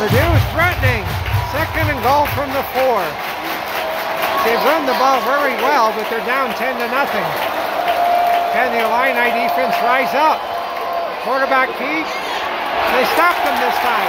Purdue is threatening. Second and goal from the four. They've run the ball very well, but they're down 10 to nothing. Can the Illini defense rise up? Quarterback keep. They stopped them this time.